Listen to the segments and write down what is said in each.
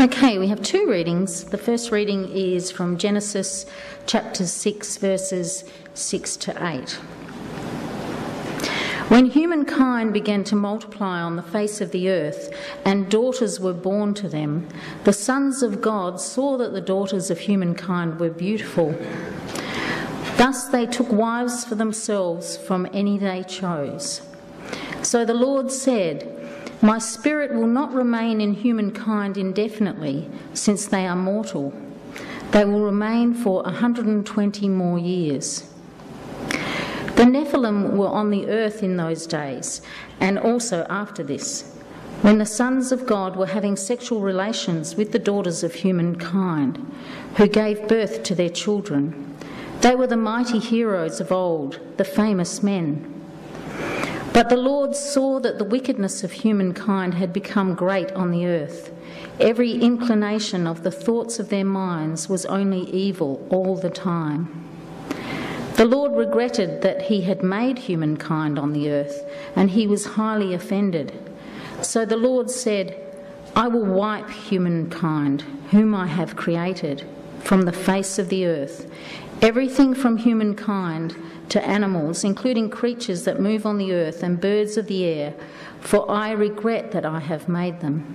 Okay, we have two readings. The first reading is from Genesis chapter 6, verses 6 to 8. When humankind began to multiply on the face of the earth, and daughters were born to them, the sons of God saw that the daughters of humankind were beautiful. Thus they took wives for themselves from any they chose. So the Lord said, my spirit will not remain in humankind indefinitely, since they are mortal. They will remain for 120 more years. The Nephilim were on the earth in those days, and also after this, when the sons of God were having sexual relations with the daughters of humankind, who gave birth to their children. They were the mighty heroes of old, the famous men. But the Lord saw that the wickedness of humankind had become great on the earth. Every inclination of the thoughts of their minds was only evil all the time. The Lord regretted that he had made humankind on the earth, and he was highly offended. So the Lord said, I will wipe humankind, whom I have created, from the face of the earth, everything from humankind to animals, including creatures that move on the earth and birds of the air, for I regret that I have made them.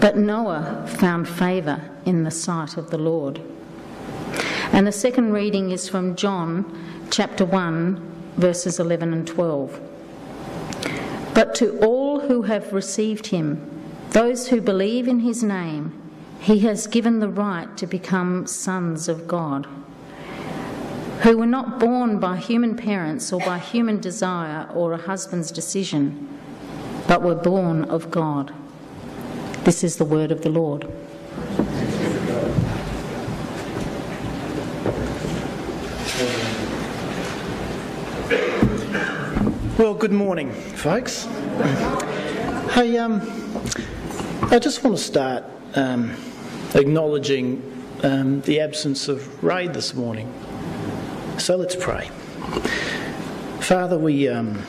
But Noah found favour in the sight of the Lord. And the second reading is from John chapter 1, verses 11 and 12. But to all who have received him, those who believe in his name, he has given the right to become sons of God who were not born by human parents or by human desire or a husband's decision, but were born of God. This is the word of the Lord. Well, good morning, folks. Hey, um, I just want to start um, acknowledging um, the absence of Ray this morning. So let's pray. Father, we, um,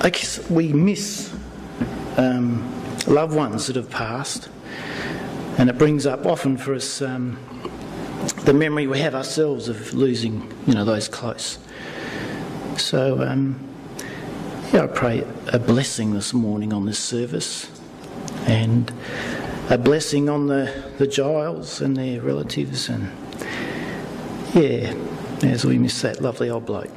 I guess we miss um, loved ones that have passed, and it brings up often for us um, the memory we have ourselves of losing, you know, those close. So, um, yeah, I pray a blessing this morning on this service, and a blessing on the the Giles and their relatives and yeah, as we miss that lovely old bloke.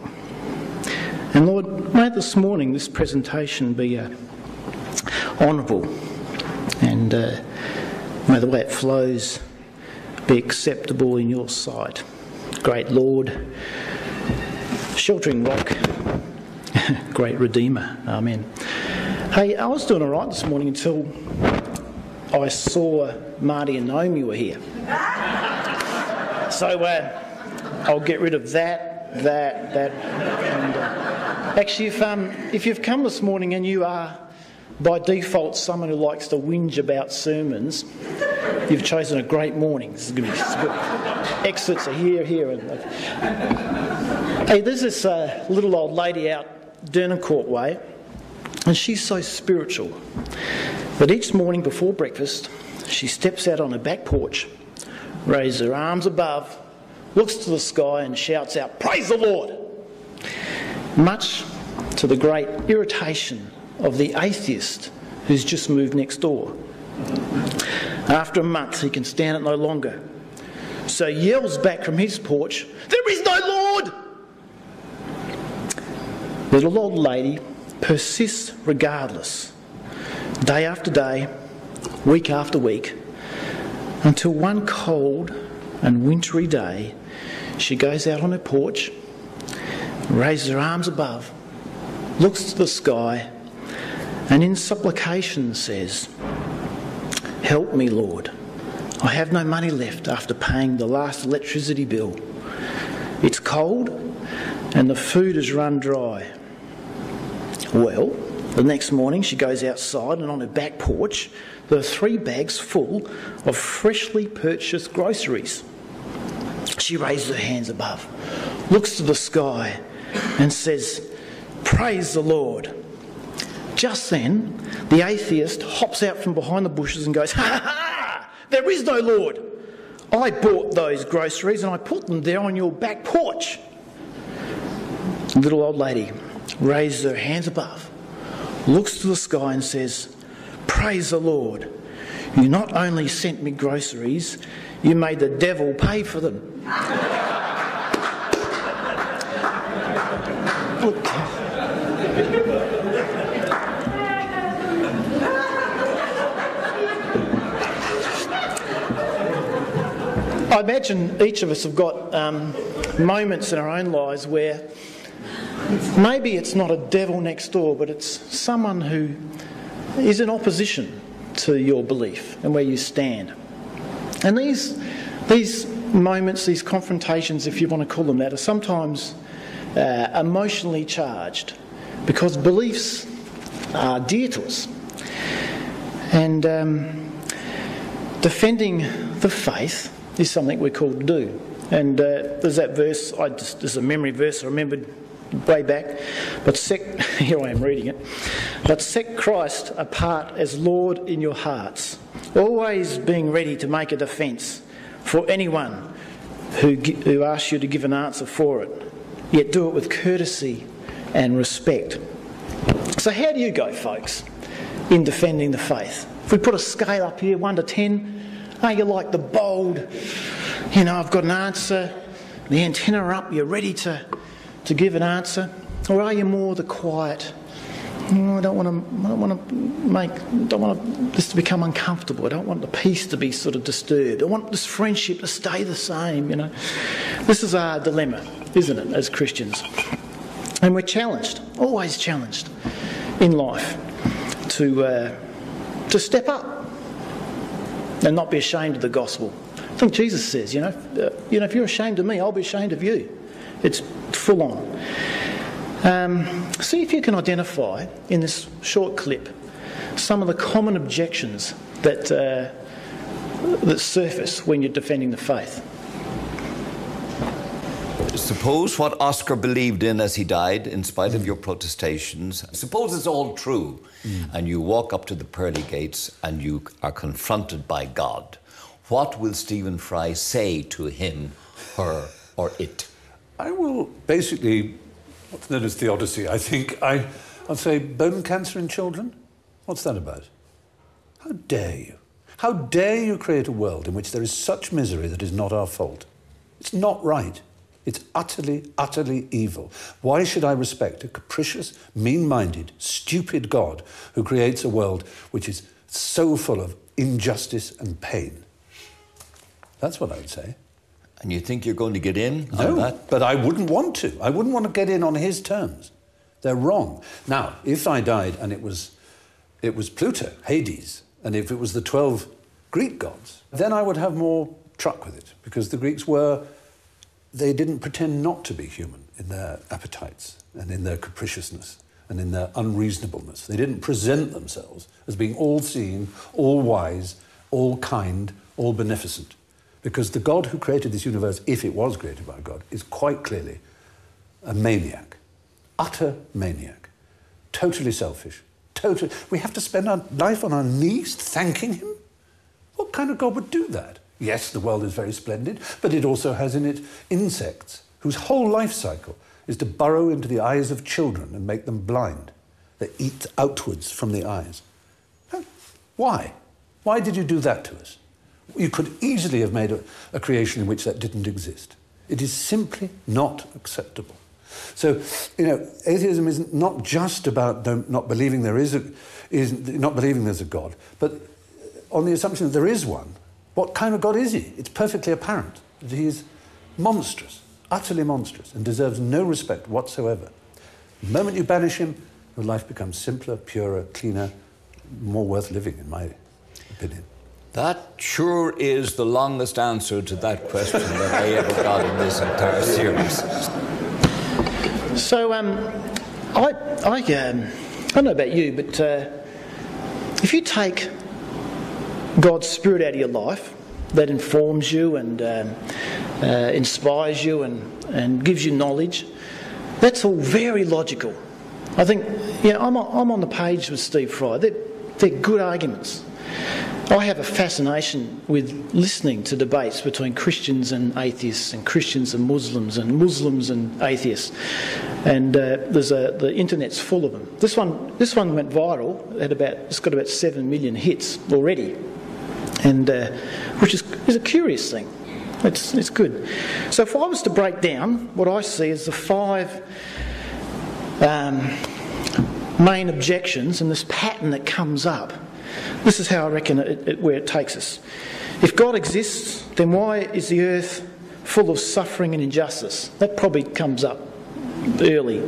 And Lord, may this morning this presentation be uh, honourable and uh, may the way it flows be acceptable in your sight. Great Lord, sheltering rock, great Redeemer. Amen. Hey, I was doing all right this morning until I saw Marty and Naomi were here. So, uh, I'll get rid of that, that, that. And, uh, actually, if, um, if you've come this morning and you are by default someone who likes to whinge about sermons, you've chosen a great morning. This is going to be good. Exits are here, here. And, uh, hey, there's this uh, little old lady out Dernancourt Way, and she's so spiritual. But each morning before breakfast, she steps out on her back porch, raises her arms above, looks to the sky and shouts out, Praise the Lord! Much to the great irritation of the atheist who's just moved next door. After a month, he can stand it no longer. So yells back from his porch, There is no Lord! Little old lady persists regardless, day after day, week after week, until one cold and wintry day, she goes out on her porch, raises her arms above, looks to the sky, and in supplication says, Help me, Lord. I have no money left after paying the last electricity bill. It's cold and the food has run dry. Well, the next morning she goes outside and on her back porch there are three bags full of freshly purchased groceries. She raises her hands above, looks to the sky, and says, Praise the Lord. Just then, the atheist hops out from behind the bushes and goes, Ha ha ha! There is no Lord! I bought those groceries and I put them there on your back porch. The little old lady raises her hands above, looks to the sky, and says, Praise the Lord. You not only sent me groceries, you made the devil pay for them. I imagine each of us have got um, moments in our own lives where maybe it's not a devil next door, but it's someone who is in opposition to your belief and where you stand. And these, these moments, these confrontations, if you want to call them that, are sometimes uh, emotionally charged because beliefs are dear to us. And um, defending the faith is something we're called to do. And uh, there's that verse, I just, there's a memory verse I remembered way back, but set, here I am reading it. But set Christ apart as Lord in your hearts, always being ready to make a defence for anyone who, who asks you to give an answer for it, yet do it with courtesy and respect. So, how do you go, folks, in defending the faith? If we put a scale up here, 1 to 10, are you like the bold, you know, I've got an answer, the antenna up, you're ready to, to give an answer? Or are you more the quiet, oh, I don't want to. I don't want to make. Don't want this to become uncomfortable. I don't want the peace to be sort of disturbed. I want this friendship to stay the same. You know, this is our dilemma, isn't it, as Christians? And we're challenged, always challenged, in life, to uh, to step up and not be ashamed of the gospel. I think Jesus says, you know, uh, you know, if you're ashamed of me, I'll be ashamed of you. It's full on. Um, see if you can identify in this short clip some of the common objections that uh, that surface when you're defending the faith. Suppose what Oscar believed in as he died, in spite of your protestations, suppose it's all true, mm. and you walk up to the pearly gates and you are confronted by God. What will Stephen Fry say to him, her, or it? I will basically, what's known as theodicy, I think. I, I'll say bone cancer in children. What's that about? How dare you? How dare you create a world in which there is such misery that is not our fault? It's not right. It's utterly, utterly evil. Why should I respect a capricious, mean minded, stupid God who creates a world which is so full of injustice and pain? That's what I would say. And you think you're going to get in no, on that? But I wouldn't want to. I wouldn't want to get in on his terms. They're wrong. Now, if I died and it was, it was Pluto, Hades, and if it was the 12 Greek gods, then I would have more truck with it because the Greeks were they didn't pretend not to be human in their appetites and in their capriciousness and in their unreasonableness. They didn't present themselves as being all seeing, all wise, all kind, all beneficent. Because the God who created this universe, if it was created by God, is quite clearly a maniac, utter maniac, totally selfish. Totally, we have to spend our life on our knees thanking him? What kind of God would do that? Yes, the world is very splendid, but it also has in it insects whose whole life cycle is to burrow into the eyes of children and make them blind. They eat outwards from the eyes. Why? Why did you do that to us? You could easily have made a, a creation in which that didn't exist. It is simply not acceptable. So, you know, atheism is not just about not believing there is a, is not believing there's a God, but on the assumption that there is one, what kind of God is he? It's perfectly apparent that he is monstrous, utterly monstrous, and deserves no respect whatsoever. The moment you banish him, your life becomes simpler, purer, cleaner, more worth living, in my opinion. That sure is the longest answer to that question that I ever got in this entire series. So, um, I, I, um, I don't know about you, but uh, if you take God's Spirit out of your life that informs you and um, uh, inspires you and, and gives you knowledge, that's all very logical. I think, yeah, I'm on, I'm on the page with Steve Fry. They're, they're good arguments. I have a fascination with listening to debates between Christians and atheists, and Christians and Muslims, and Muslims and atheists. And uh, there's a, the internet's full of them. This one, this one went viral. It had about, it's got about seven million hits already, and uh, which is, is a curious thing. It's, it's good. So if I was to break down what I see as the five um, main objections and this pattern that comes up this is how I reckon it, it, where it takes us. If God exists, then why is the earth full of suffering and injustice? That probably comes up early.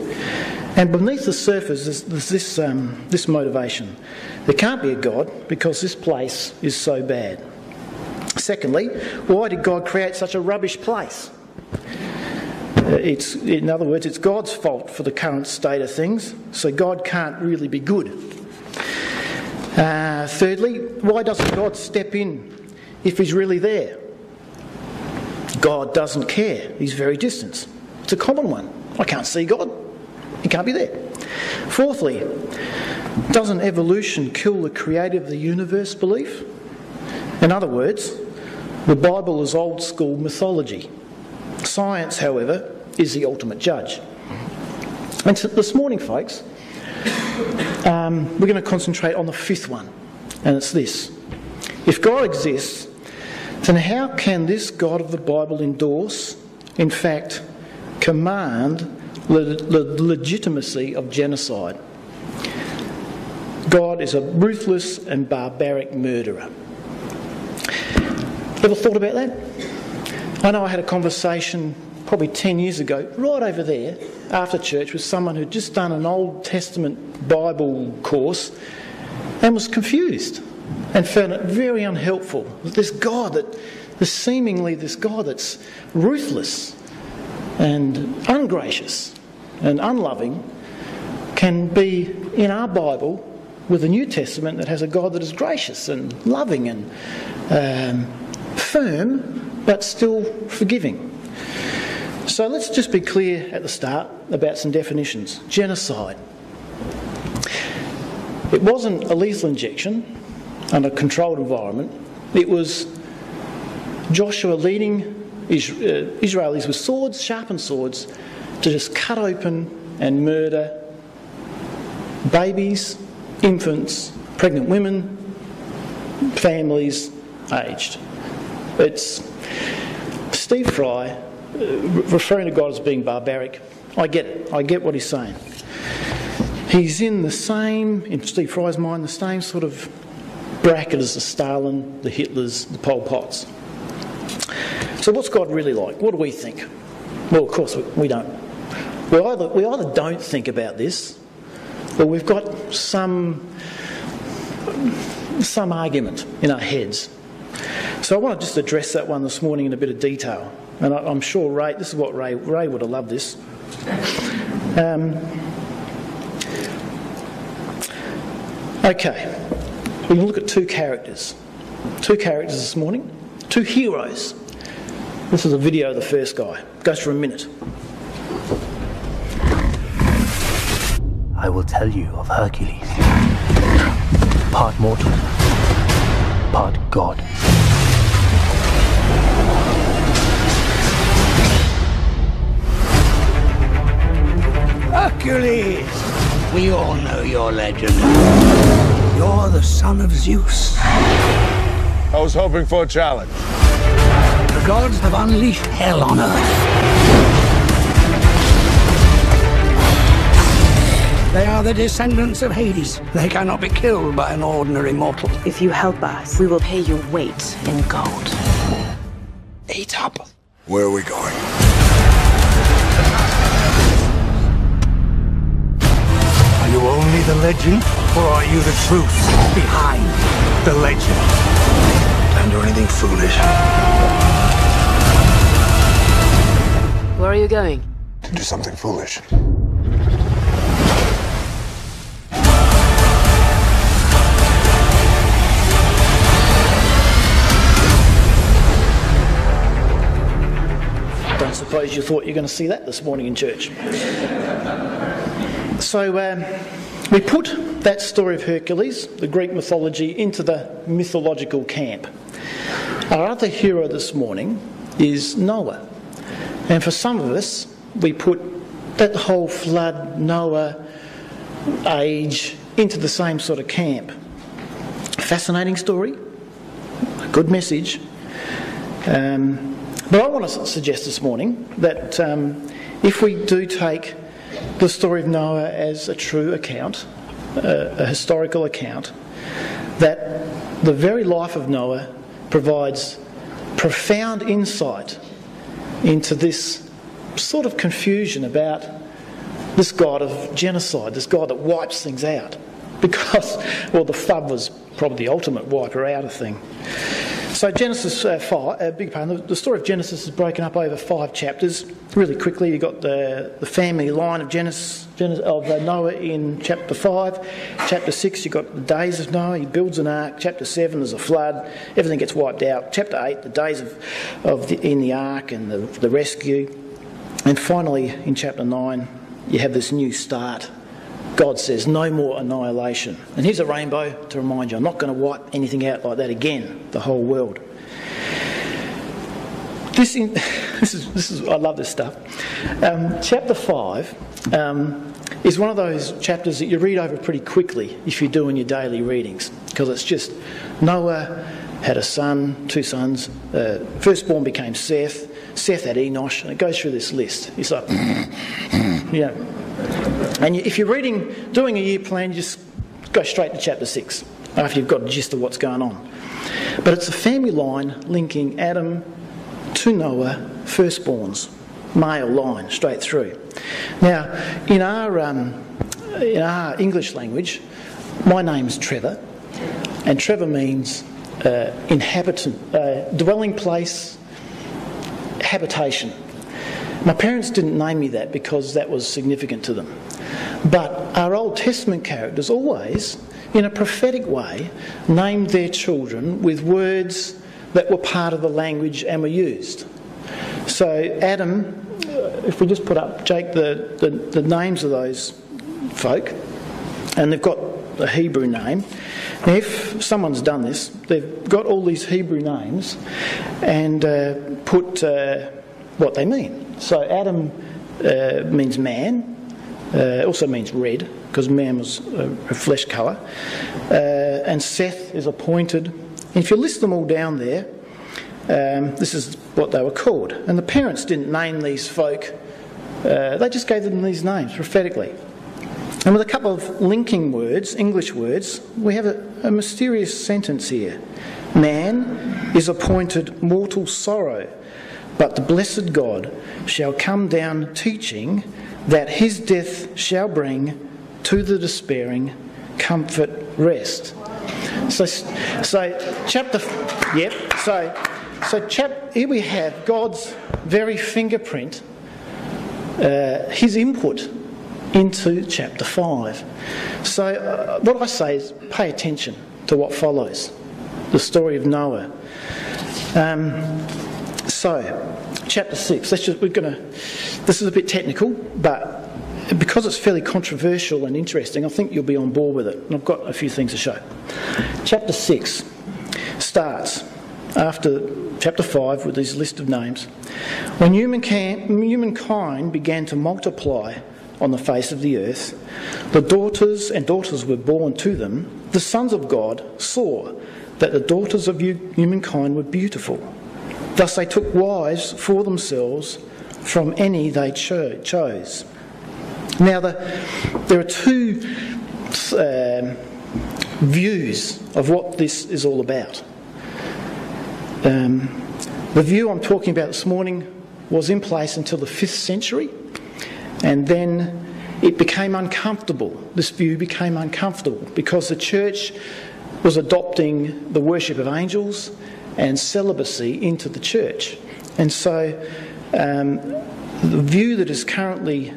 And beneath the surface is this, um, this motivation. There can't be a God because this place is so bad. Secondly, why did God create such a rubbish place? Uh, it's, in other words, it's God's fault for the current state of things, so God can't really be good. Uh, thirdly, why doesn't God step in if He's really there? God doesn't care, He's very distant. It's a common one. I can't see God, He can't be there. Fourthly, doesn't evolution kill the creator of the universe belief? In other words, the Bible is old school mythology. Science, however, is the ultimate judge. And this morning, folks, um, we're going to concentrate on the fifth one, and it's this. If God exists, then how can this God of the Bible endorse, in fact, command the legitimacy of genocide? God is a ruthless and barbaric murderer. Ever thought about that? I know I had a conversation probably 10 years ago, right over there, after church, with someone who'd just done an Old Testament Bible course and was confused and found it very unhelpful. This God that, this seemingly this God that's ruthless and ungracious and unloving can be in our Bible with a New Testament that has a God that is gracious and loving and um, firm but still forgiving. So let's just be clear at the start about some definitions. Genocide. It wasn't a lethal injection under a controlled environment, it was Joshua leading uh, Israelis with swords, sharpened swords, to just cut open and murder babies, infants, pregnant women, families, aged. It's Steve Fry referring to God as being barbaric, I get it. I get what he's saying. He's in the same, in Steve Fry's mind, the same sort of bracket as the Stalin, the Hitlers, the Pol Pots. So, what's God really like? What do we think? Well, of course, we don't. We either, we either don't think about this, or we've got some, some argument in our heads. So, I want to just address that one this morning in a bit of detail. And I, am sure Ray, this is what Ray, Ray would have loved this. Um, okay, we can look at two characters. Two characters this morning, two heroes. This is a video of the first guy. Goes for a minute. I will tell you of Hercules. Part mortal, part god. Hercules! We all know your legend. You're the son of Zeus. I was hoping for a challenge. The gods have unleashed hell on Earth. They are the descendants of Hades. They cannot be killed by an ordinary mortal. If you help us, we will pay your weight in gold. Eat up. Where are we going? Legend, or are you the truth behind the legend? Don't do anything foolish. Where are you going? To do something foolish. Don't suppose you thought you were going to see that this morning in church. So um, we put that story of Hercules, the Greek mythology, into the mythological camp. Our other hero this morning is Noah. And for some of us, we put that whole flood, Noah, age into the same sort of camp. Fascinating story, a good message. Um, but I want to suggest this morning that um, if we do take the story of Noah as a true account, uh, a historical account, that the very life of Noah provides profound insight into this sort of confusion about this God of genocide, this God that wipes things out. Because, well, the flood was probably the ultimate wiper out of thing. So Genesis uh, 5, uh, big part, the, the story of Genesis is broken up over five chapters. Really quickly, you've got the, the family line of Genesis, Genesis of uh, Noah in chapter 5. Chapter 6, you've got the days of Noah, he builds an ark. Chapter 7, there's a flood, everything gets wiped out. Chapter 8, the days of, of the, in the ark and the, the rescue. And finally, in chapter 9, you have this new start God says, no more annihilation. And here's a rainbow to remind you I'm not going to wipe anything out like that again, the whole world. This, in, this, is, this is, I love this stuff. Um, chapter 5 um, is one of those chapters that you read over pretty quickly if you're doing your daily readings, because it's just Noah had a son, two sons. Uh, firstborn became Seth. Seth had Enosh, and it goes through this list. It's like, know, and if you're reading, doing a year plan, just go straight to chapter 6 after you've got a gist of what's going on. But it's a family line linking Adam to Noah, firstborns, male line, straight through. Now, in our, um, in our English language, my name's Trevor, and Trevor means uh, inhabitant, uh, dwelling place, habitation. My parents didn't name me that because that was significant to them. But our Old Testament characters always, in a prophetic way, named their children with words that were part of the language and were used. So, Adam, if we just put up, Jake, the, the, the names of those folk, and they've got a Hebrew name. If someone's done this, they've got all these Hebrew names and uh, put uh, what they mean. So, Adam uh, means man, uh, also means red, because man was a, a flesh colour. Uh, and Seth is appointed. And if you list them all down there, um, this is what they were called. And the parents didn't name these folk, uh, they just gave them these names prophetically. And with a couple of linking words, English words, we have a, a mysterious sentence here. Man is appointed mortal sorrow, but the blessed God shall come down teaching that his death shall bring to the despairing comfort, rest. So, so chapter, yep. So, so chap, here we have God's very fingerprint, uh, his input into chapter five. So, uh, what I say is pay attention to what follows, the story of Noah. Um, so, chapter 6. Let's just, we're going to, this is a bit technical, but because it's fairly controversial and interesting, I think you'll be on board with it. And I've got a few things to show. Chapter 6 starts after chapter 5 with this list of names. When humankind began to multiply on the face of the earth, the daughters and daughters were born to them, the sons of God saw that the daughters of humankind were beautiful Thus they took wives for themselves from any they cho- chose. Now, the, there are two um, views of what this is all about. Um, the view I'm talking about this morning was in place until the 5th century, and then it became uncomfortable. This view became uncomfortable because the church was adopting the worship of angels and celibacy into the church. And so um, the view that is currently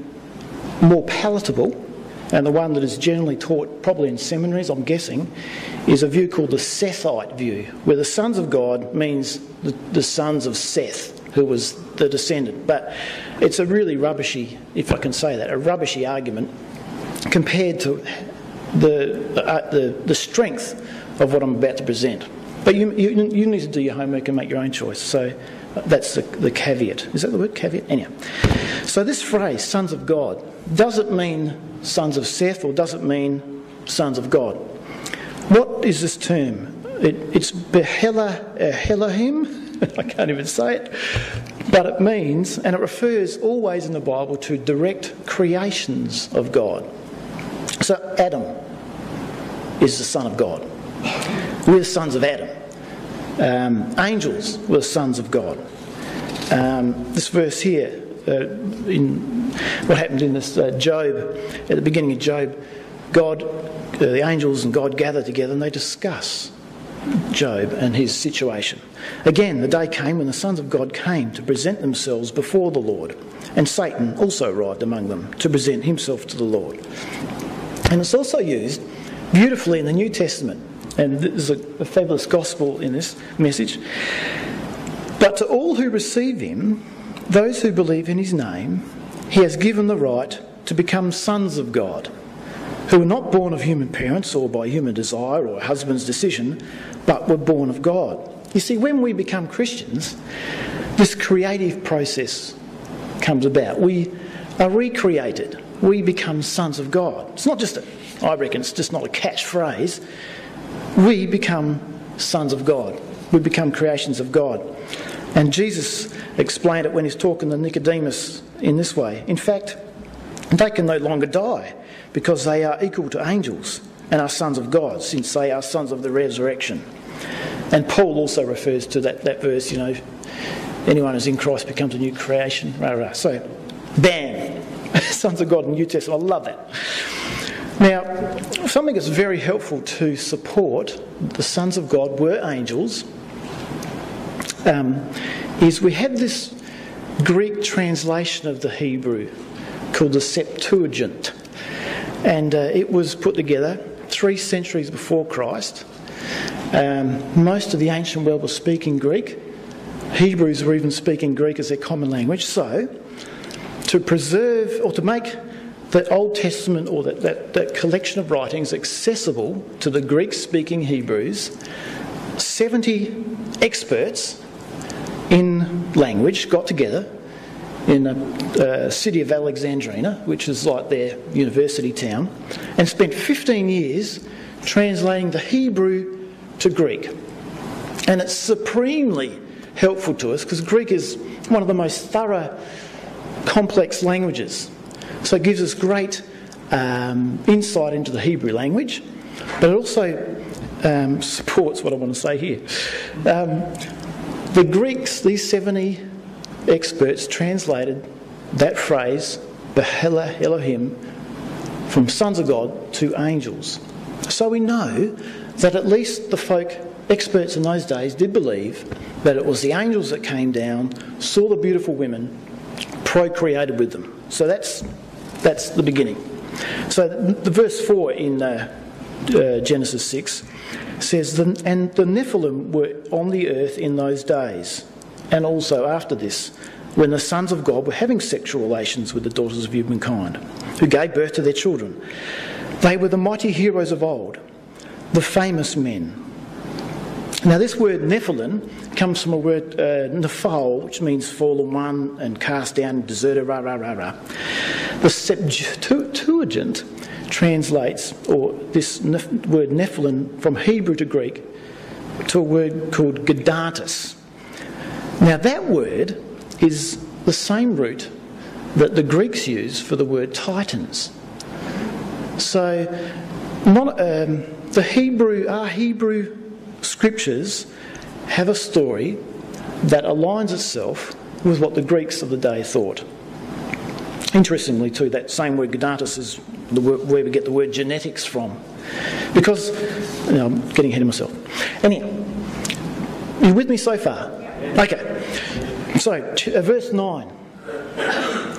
more palatable and the one that is generally taught probably in seminaries, I'm guessing, is a view called the Sethite view, where the sons of God means the, the sons of Seth, who was the descendant. But it's a really rubbishy, if I can say that, a rubbishy argument compared to the, uh, the, the strength of what I'm about to present. But you, you, you need to do your homework and make your own choice. So uh, that's the, the caveat. Is that the word? Caveat? Anyhow. So this phrase, sons of God, does it mean sons of Seth or does it mean sons of God? What is this term? It, it's Behela Elohim. I can't even say it. But it means, and it refers always in the Bible to direct creations of God. So Adam is the son of God. We're sons of Adam. Um, angels were sons of God. Um, this verse here, uh, in what happened in this uh, Job, at the beginning of Job, God, uh, the angels and God gather together and they discuss Job and his situation. Again, the day came when the sons of God came to present themselves before the Lord, and Satan also arrived among them to present himself to the Lord. And it's also used beautifully in the New Testament, and there's a, a fabulous gospel in this message. But to all who receive him, those who believe in his name, he has given the right to become sons of God, who were not born of human parents or by human desire or husband's decision, but were born of God. You see, when we become Christians, this creative process comes about. We are recreated. We become sons of God. It's not just a, I reckon, it's just not a catchphrase. We become sons of God. We become creations of God. And Jesus explained it when he's talking to Nicodemus in this way. In fact, they can no longer die because they are equal to angels and are sons of God, since they are sons of the resurrection. And Paul also refers to that, that verse, you know, anyone who's in Christ becomes a new creation. Rah, rah. So, bam, sons of God in New Testament. I love that. Now, something that's very helpful to support the sons of God were angels um, is we have this Greek translation of the Hebrew called the Septuagint. And uh, it was put together three centuries before Christ. Um, most of the ancient world was speaking Greek. Hebrews were even speaking Greek as their common language. So, to preserve or to make the Old Testament or that, that, that collection of writings accessible to the Greek speaking Hebrews, 70 experts in language got together in the uh, city of Alexandrina, which is like their university town, and spent 15 years translating the Hebrew to Greek. And it's supremely helpful to us because Greek is one of the most thorough, complex languages. So it gives us great um, insight into the Hebrew language, but it also um, supports what I want to say here. Um, the Greeks, these 70 experts translated that phrase, Behela Elohim, from sons of God to angels. So we know that at least the folk, experts in those days, did believe that it was the angels that came down, saw the beautiful women, procreated with them. So that's, that's the beginning. So the verse 4 in uh, uh, Genesis 6 says, And the Nephilim were on the earth in those days, and also after this, when the sons of God were having sexual relations with the daughters of humankind, who gave birth to their children. They were the mighty heroes of old, the famous men. Now, this word Nephilim comes from a word uh, Nephal, which means fallen one and cast down, deserter, rah, rah, rah, rah. The Septuagint translates, or this word Nephilim from Hebrew to Greek, to a word called Gadatas. Now, that word is the same root that the Greeks use for the word titans. So, not, um, the Hebrew, our Hebrew scriptures have a story that aligns itself with what the Greeks of the day thought. Interestingly, too, that same word Gadatas is the word, where we get the word genetics from. Because, you know, I'm getting ahead of myself. Anyhow, you with me so far? Okay. So, uh, verse 9.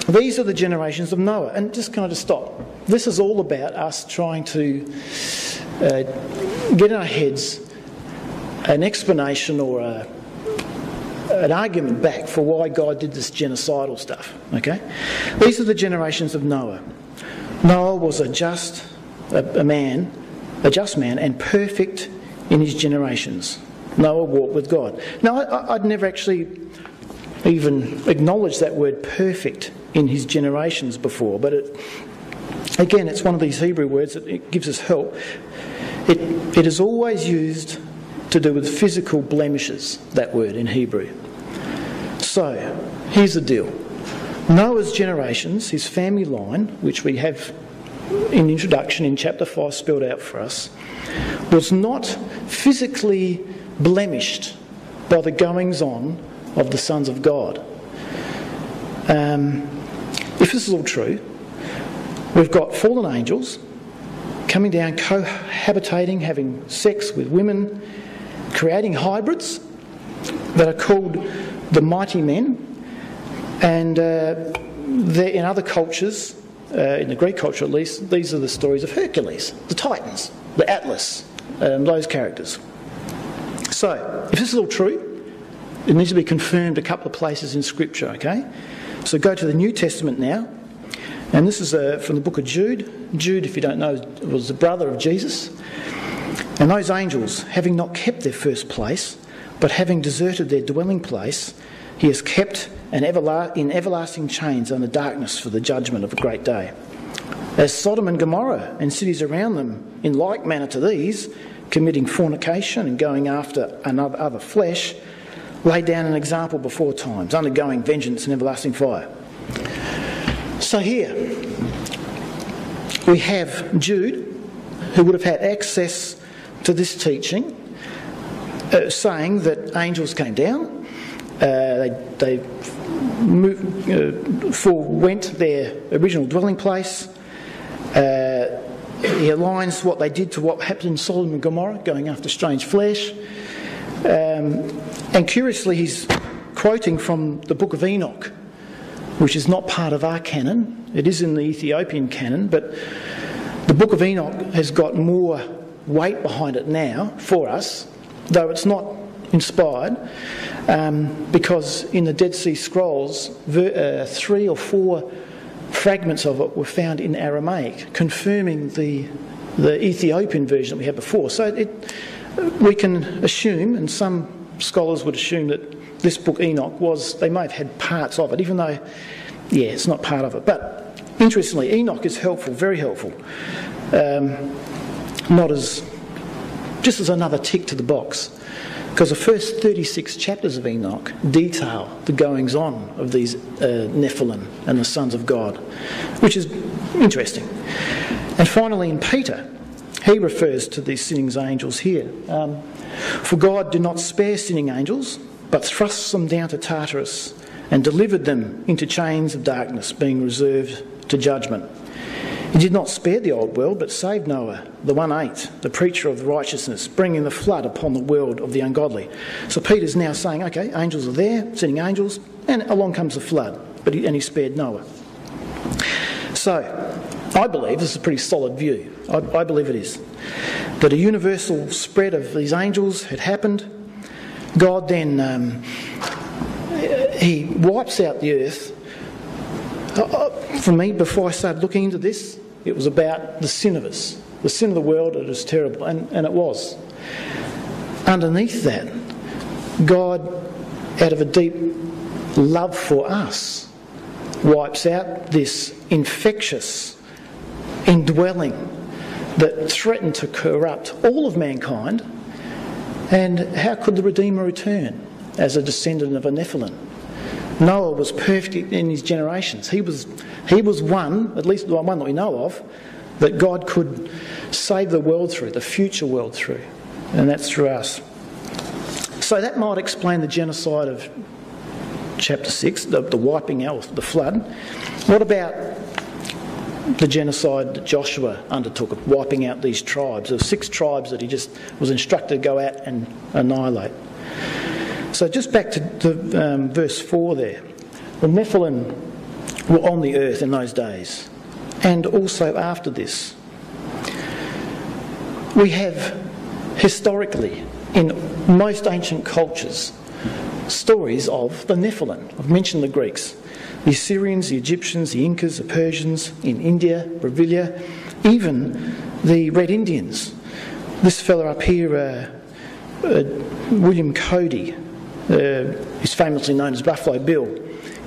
These are the generations of Noah. And just kind of stop. This is all about us trying to uh, get in our heads an explanation or a, an argument back for why God did this genocidal stuff. Okay? These are the generations of Noah. Noah was a just a, a man, a just man, and perfect in his generations. Noah walked with God. Now, I, I'd never actually even acknowledged that word perfect in his generations before, but it, again, it's one of these Hebrew words that gives us help. It, it is always used to do with physical blemishes, that word in Hebrew. So, here's the deal Noah's generations, his family line, which we have in introduction in chapter 5 spelled out for us, was not physically blemished by the goings on of the sons of God. Um, if this is all true, we've got fallen angels coming down, cohabitating, having sex with women, creating hybrids that are called the mighty men, and uh, in other cultures, uh, in the Greek culture at least, these are the stories of Hercules, the Titans, the Atlas, um, those characters. So, if this is all true, it needs to be confirmed a couple of places in Scripture, okay? So go to the New Testament now, and this is uh, from the book of Jude. Jude, if you don't know, was the brother of Jesus. And those angels, having not kept their first place, but having deserted their dwelling place, he has kept in everlasting chains under darkness for the judgment of a great day. As Sodom and Gomorrah and cities around them, in like manner to these, committing fornication and going after another other flesh, laid down an example before times, undergoing vengeance and everlasting fire. So here we have Jude, who would have had access to this teaching, uh, saying that angels came down, uh, they, they moved, uh, forewent their original dwelling place. Uh, he aligns what they did to what happened in Sodom and Gomorrah, going after strange flesh. Um, and curiously, he's quoting from the book of Enoch, which is not part of our canon. It is in the Ethiopian canon, but the book of Enoch has got more weight behind it now for us, though it's not inspired, um, because in the Dead Sea Scrolls, uh, three or four fragments of it were found in Aramaic, confirming the, the Ethiopian version that we had before. So it, we can assume, and some scholars would assume, that this book, Enoch, was, they may have had parts of it, even though, yeah, it's not part of it. But interestingly, Enoch is helpful, very helpful. Um, not as, just as another tick to the box. Because the first 36 chapters of Enoch detail the goings on of these uh, Nephilim and the sons of God, which is interesting. And finally, in Peter, he refers to these sinning angels here. Um, For God did not spare sinning angels, but thrust them down to Tartarus and delivered them into chains of darkness, being reserved to judgment. He did not spare the old world, but saved Noah, the one eight, the preacher of righteousness, bringing the flood upon the world of the ungodly. So Peter's now saying, okay, angels are there, sending angels, and along comes the flood, but he, and he spared Noah. So, I believe this is a pretty solid view. I, I believe it is. That a universal spread of these angels had happened. God then um, he wipes out the earth. Uh, uh, for me, before I started looking into this, it was about the sin of us, the sin of the world. It was terrible, and, and it was. Underneath that, God, out of a deep love for us, wipes out this infectious indwelling that threatened to corrupt all of mankind. And how could the Redeemer return as a descendant of a Nephilim? Noah was perfect in his generations. He was, he was one, at least the one that we know of, that God could save the world through, the future world through. And that's through us. So that might explain the genocide of chapter 6, the, the wiping out, the flood. What about the genocide that Joshua undertook of wiping out these tribes. Were six tribes that he just was instructed to go out and annihilate. So just back to, um, verse 4 there. The Nephilim were on the earth in those days, and also after this. We have historically, in most ancient cultures, stories of the Nephilim. I've mentioned the Greeks. the Assyrians, the Egyptians, the Incas, the Persians in India, Brasilia, even the Red Indians. This fella up here, uh, uh, William Cody, uh, is famously known as Buffalo Bill.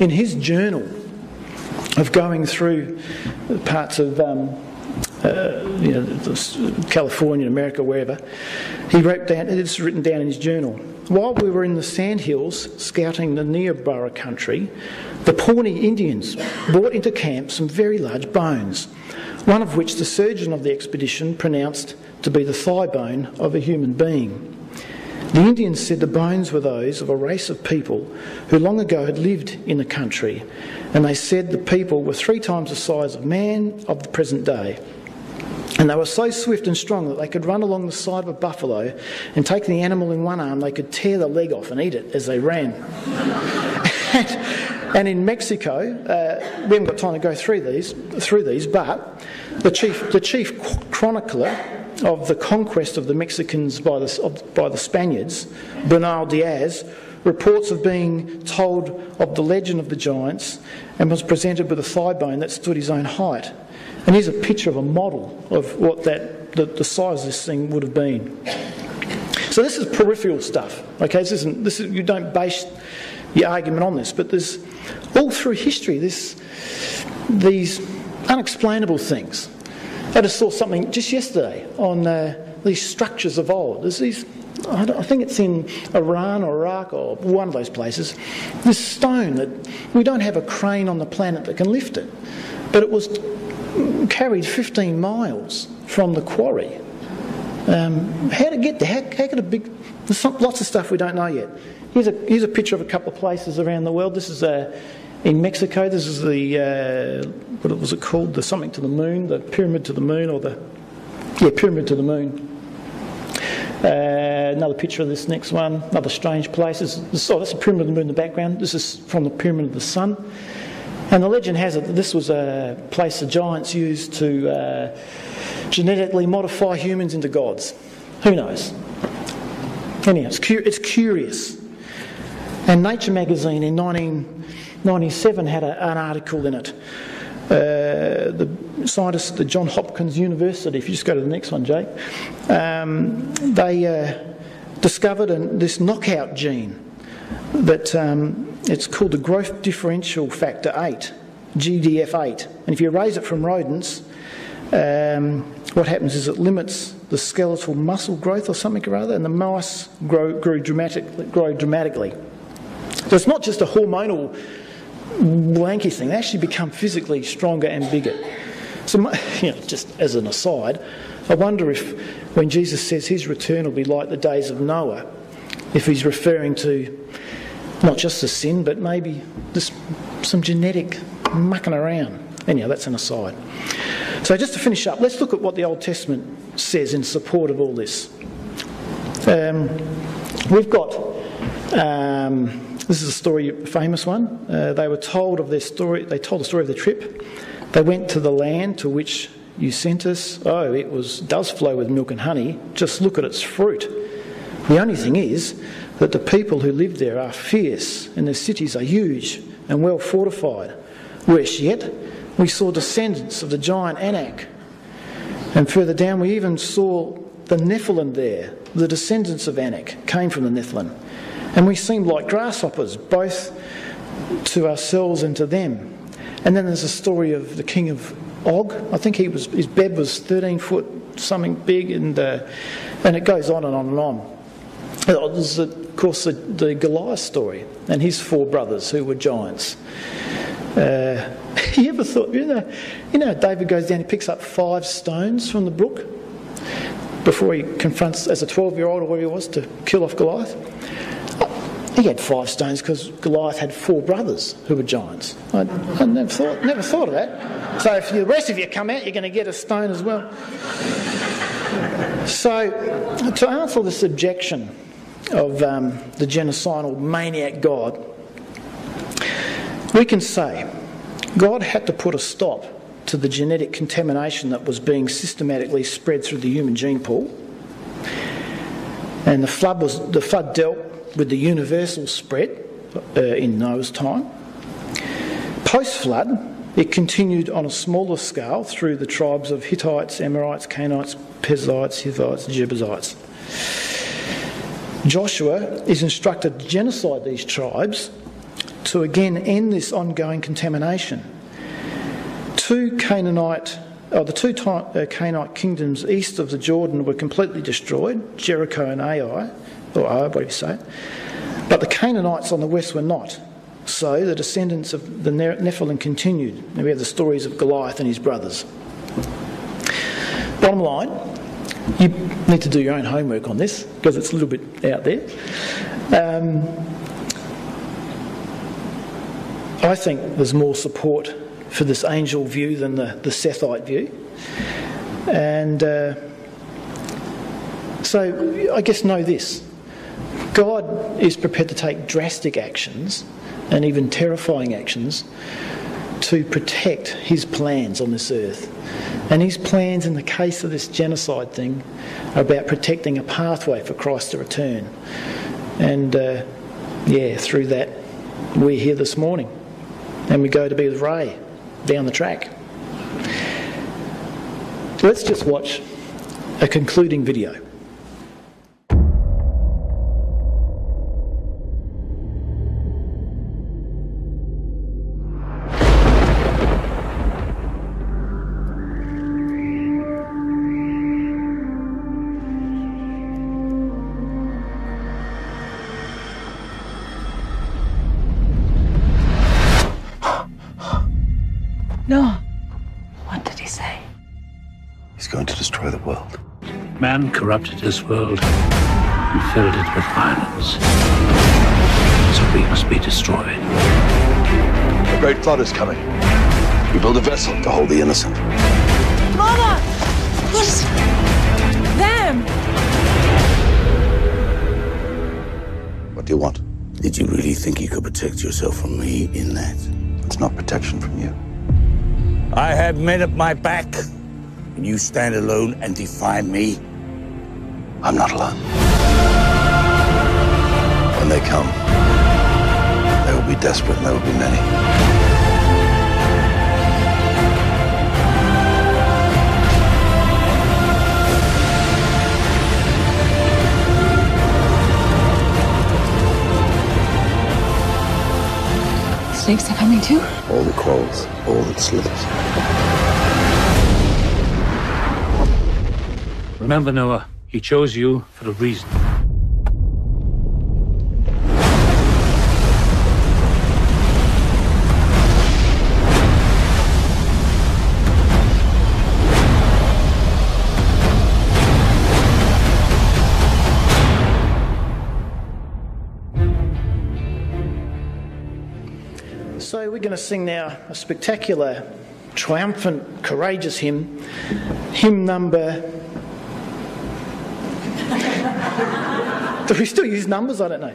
In his journal of going through parts of um, uh, you know, California, America, wherever, he wrote down, it's written down in his journal. While we were in the sandhills scouting the Niobrara country, the Pawnee Indians brought into camp some very large bones, one of which the surgeon of the expedition pronounced to be the thigh bone of a human being. The Indians said the bones were those of a race of people who long ago had lived in the country, and they said the people were three times the size of man of the present day. And they were so swift and strong that they could run along the side of a buffalo and taking the animal in one arm, they could tear the leg off and eat it as they ran. and, and, in Mexico, uh, we haven't got time to go through these, through these, but the chief, the chief chronicler of the conquest of the Mexicans by the, of, by the Spaniards, Bernal Diaz, reports of being told of the legend of the giants and was presented with a thigh bone that stood his own height. And here's a picture of a model of what that the, the size of this thing would have been. So this is peripheral stuff. Okay, this isn't this is, you don't base your argument on this, but there's all through history this these unexplainable things. I just saw something just yesterday on uh, these structures of old. There's these I think it's in Iran or Iraq or one of those places, this stone that we don't have a crane on the planet that can lift it. But it was carried 15 miles from the quarry. Um, how to get there? How, how could a big. There's some, lots of stuff we don't know yet. Here's a, here's a picture of a couple of places around the world. This is uh, in Mexico. This is the. Uh, what was it called? The something to the moon, the pyramid to the moon, or the. Yeah, pyramid to the moon. Uh, another picture of this next one, another strange place. This, oh, that's the pyramid of the moon in the background. This is from the pyramid of the sun. And the legend has it that this was a place the giants used to uh, genetically modify humans into gods. Who knows? Anyhow, it's, cu- it's curious. And Nature magazine in 1997 had a, an article in it. Uh, the scientists at the Johns Hopkins University, if you just go to the next one, Jake, um, they uh, discovered an, this knockout gene that um, it's called the growth differential factor 8, GDF8. And if you raise it from rodents, um, what happens is it limits the skeletal muscle growth or something or other, and the mice grow, grow, dramatically, grow dramatically. So it's not just a hormonal blanky thing, they actually become physically stronger and bigger. So, you know, just as an aside, I wonder if when Jesus says his return will be like the days of Noah, if he's referring to not just the sin, but maybe just some genetic mucking around. Anyhow, that's an aside. So, just to finish up, let's look at what the Old Testament says in support of all this. Um, we've got um, this is a story, a famous one. Uh, they were told of their story. They told the story of the trip. They went to the land to which you sent us. Oh, it was does flow with milk and honey. Just look at its fruit. The only thing is, that the people who live there are fierce and their cities are huge and well fortified. Worse yet, we saw descendants of the giant Anak. And further down, we even saw the Nephilim there. The descendants of Anak came from the Nephilim. And we seemed like grasshoppers, both to ourselves and to them. And then there's a story of the king of Og. I think he was, his bed was 13 foot, something big, and, uh, and it goes on and on and on. There's, of course, the, the, Goliath story and his four brothers who were giants. Uh, you ever thought, you know, you know, David goes down, he picks up five stones from the brook before he confronts, as a 12 year old or whatever he was, to kill off Goliath? He had five stones because Goliath had four brothers who were giants. I, I never, thought, never thought of that. So if the rest of you come out, you're going to get a stone as well. So, to answer this objection, of um, the genocidal maniac God, we can say God had to put a stop to the genetic contamination that was being systematically spread through the human gene pool. And the flood, was, the flood dealt with the universal spread uh, in Noah's time. Post flood, it continued on a smaller scale through the tribes of Hittites, Amorites, Canaanites, Perizzites, Hivites, Jebusites. Joshua is instructed to genocide these tribes to again end this ongoing contamination. Two Canaanite, oh, the two uh, Canaanite kingdoms east of the Jordan were completely destroyed, Jericho and Ai, Ai, whatever you say. But the Canaanites on the west were not. So the descendants of the Nephilim continued. And we have the stories of Goliath and his brothers. Bottom line, you need to do your own homework on this because it's a little bit out there. Um, I think there's more support for this angel view than the, the Sethite view. And uh, so I guess know this God is prepared to take drastic actions and even terrifying actions to protect his plans on this earth. And his plans, in the case of this genocide thing, are about protecting a pathway for Christ to return. And uh, yeah, through that, we're here this morning. And we go to be with Ray down the track. Let's just watch a concluding video. Corrupted this world and filled it with violence. So we must be destroyed. A great flood is coming. We build a vessel to hold the innocent. Mama! There's them! What do you want? Did you really think you could protect yourself from me in that? It's not protection from you. I have men at my back, and you stand alone and defy me? I'm not alone. When they come, they will be desperate and there will be many. Snakes are coming too? All that crawls, all that slithers. Remember, Noah, he chose you for a reason. So we're going to sing now a spectacular, triumphant, courageous hymn, hymn number Do we still use numbers? I don't know.